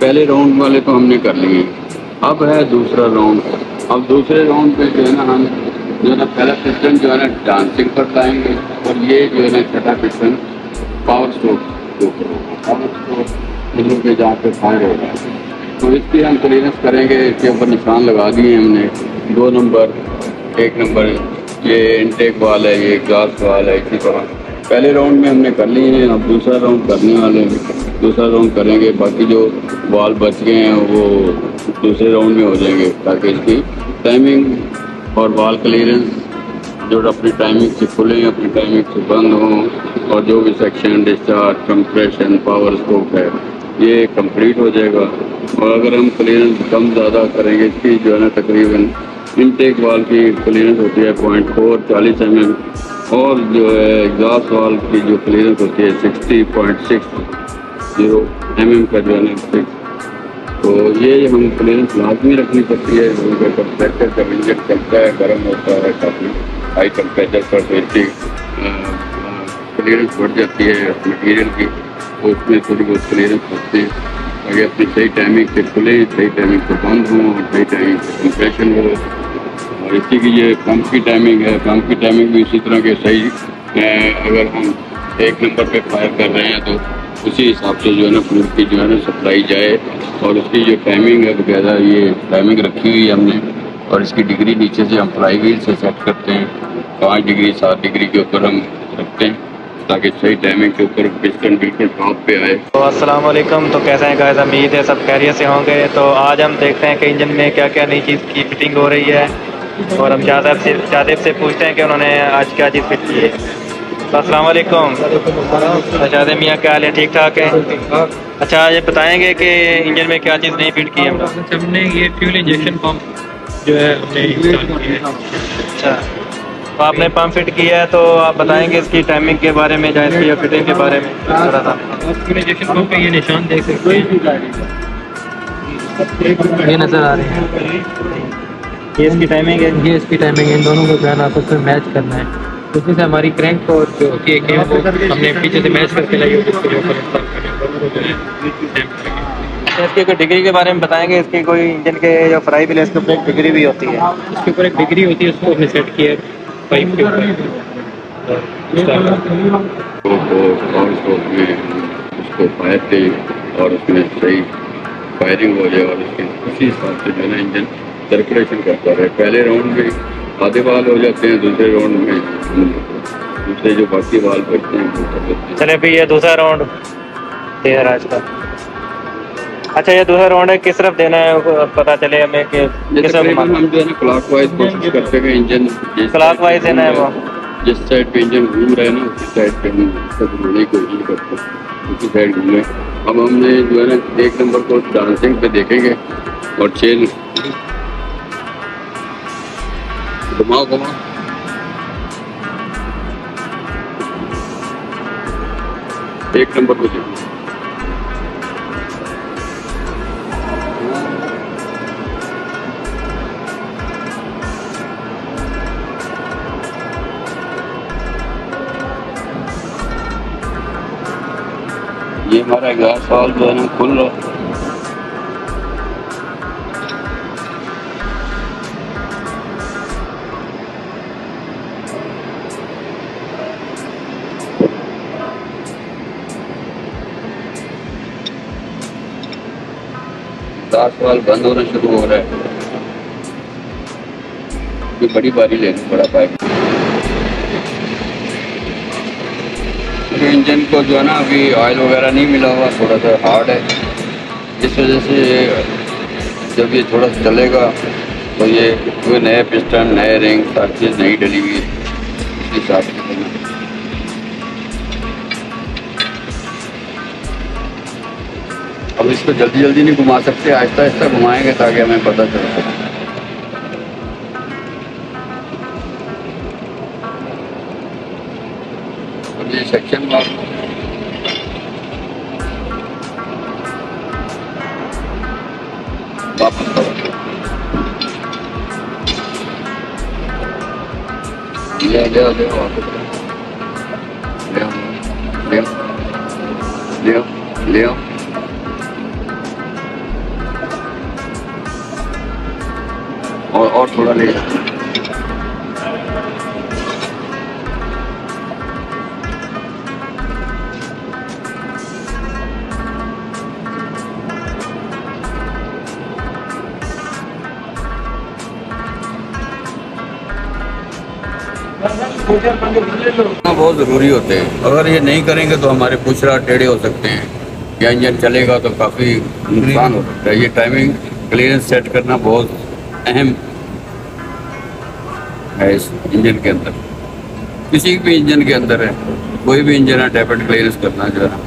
पहले राउंड वाले तो हमने कर लिए। अब है दूसरा राउंड अब दूसरे राउंड पे जो है ना हम जो है ना पहला पिस्टन जो है ना डांसिंग पर लाएँगे और ये जो है ना छठा पिस्टन पावर स्ट्रोक ऊपर पावर स्ट्रोक के जहाँ पे फायर होगा तो इसकी हम क्लियरेंस करेंगे, इसके ऊपर निशान लगा दिए हमने। दो नंबर एक नंबर ये इनटेक वाल है, ये ग्लास वाल है, इसी तरह। पहले राउंड में हमने कर लिए हैं, अब दूसरा राउंड करने वाले हैं। दूसरा राउंड करेंगे, बाकी जो बॉल बच गए हैं, वो दूसरे राउंड में हो जाएँगे, ताकि इसकी टाइमिंग और बॉल क्लियरेंस जो अपनी टाइमिंग से खुलें अपनी टाइमिंग से बंद हों, और जो भी section discharge compression power scope है, ये कंप्लीट हो जाएगा। और अगर हम क्लियरेंस कम ज़्यादा करेंगे, इसकी जो है ना तकरीबन इनटेक वाल की क्लियरेंस होती है पॉइंट फोर चालीस एम एम और जो है एग्जॉस्ट वाल की जो क्लियरेंस होती है sixty point six zero M M का जो है ना तो ये हम क्लियरेंस लाजमी रखनी पड़ती है उनके कंप्रेसर जब इंजन चलता है, गर्म होता है, काफ़ी हाई टेम्परेचर पर तो इसकी क्लियरेंस बढ़ जाती है मटीरियल की तो उसमें थोड़ी बहुत क्लियरेंस होती है। ताकि अपनी सही टाइमिंग से खुले, सही टाइमिंग से बंद हों और सही टाइमिंग से कंप्रेशन हो और इसी की ये पंप की टाइमिंग है। पंप की टाइमिंग भी इसी तरह के सही अगर हम एक नंबर पे फायर कर रहे हैं तो उसी हिसाब से जो है ना फ्लूड की जो है ना सप्लाई जाए। और उसकी जो टाइमिंग है बकायदा ये टाइमिंग रखी हुई है हमने। और इसकी डिग्री नीचे से हम फ्लाई व्हील से सेट करते हैं। पाँच डिग्री सात डिग्री के ऊपर हम रखते हैं, ताकि सही टाइमिंग के ऊपर पिस्टन बिल्कुल टॉप पे आए। तो वालेकुम तो कैसे हैं गाइस उम्मीद है सब कैरियर से होंगे। तो आज हम देखते हैं कि इंजन में क्या क्या नई चीज़ की फिटिंग हो रही है। और हम शाहदेव से शाहदेव से पूछते हैं कि उन्होंने आज क्या चीज़ फिट की है। तो अस्सलाम वालेकुम तो शाहदेव मियाँ क्या हाल है? ठीक ठाक है? अच्छा ये बताएँगे कि इंजन में क्या चीज़ नहीं फिट की है हमने ये फ्यूल इंजेक्शन पंप जो है हमने अच्छा तो आपने पंप फिट किया है तो आप बताएँगे इसकी टाइमिंग के बारे में या इसकी फिटिंग के बारे में थोड़ा सा। फ्यूल इंजेक्शन पंप पे ये निशान देख सकते हैं। ये नज़र आ रहे हैं। ये इसकी टाइमिंग है? ये इसकी टाइमिंग इन दोनों को जो है ना आपस में मैच करना है। तो इसमें से हमारी क्रैंक और जो ये कि वो हमने पीछे से मैच करके लाई जिसके ऊपर अच्छा, इसकी कोई डिग्री के बारे में बताएँगे? इसकी कोई इंजन के जो फ्राई बिल है इसके ऊपर एक डिग्री भी होती है? इसके ऊपर एक डिग्री होती है उसको हमने सेट किया है पाइप के ऊपर। तो वो पावर उसको फायर दे और उसमें सही फायरिंग हो जाए और उसके उसी हिसाब से जो है ना इंजन सर्कुलेशन करता रहे। पहले राउंड में आधे बाल हो जाते हैं दूसरे राउंड में दूसरे जो बाकी बाल बचते हैं चले अभी ये दूसरा राउंड दे रहा है अच्छा ये दूसरा राउंड है किस तरफ़ देना है पता चले हमें कि किस तरफ़ हम जो है ना क्लॉक वाइज कोशिश करते हैं इंजन क्लॉक वाइज देना है वो। जिस साइड पे इंजन घूम रहा है ना उसी साइड पे हम घूमने की कोशिश करते हैं। उसी साइड घूमे अब हमने जो है ना एक नंबर को डांसिंग पे देखेंगे और चेन घुमाओ एक नंबर को ये हमारा ग्लास हॉल जो है ना खुल रहा हॉल बंद होना शुरू हो रहा है। ये बड़ी बारी लेनी बड़ा पाइप इंजन को जो है ना अभी ऑयल वगैरह नहीं मिला हुआ, थोड़ा सा हार्ड है। इस वजह से जब ये थोड़ा सा चलेगा तो ये नए पिस्टन नए रिंग हर चीज़ नहीं डली हुई है। इस हिसाब से अब इसको जल्दी जल्दी नहीं घुमा सकते, आहिस्ता आहिस्ता घुमाएँगे ताकि हमें पता चल सके। सेक्शन ले वापस ले ले ले ले बहुत ज़रूरी होते हैं। अगर ये नहीं करेंगे तो हमारे पूछरा टेढ़े हो सकते हैं। या इंजन चलेगा तो काफ़ी नुकसान हो सकता है। ये टाइमिंग क्लियरेंस सेट करना बहुत अहम है इस इंजन के अंदर। किसी भी इंजन के अंदर है। कोई भी इंजन है डेपेट क्लियरेंस करना जो है।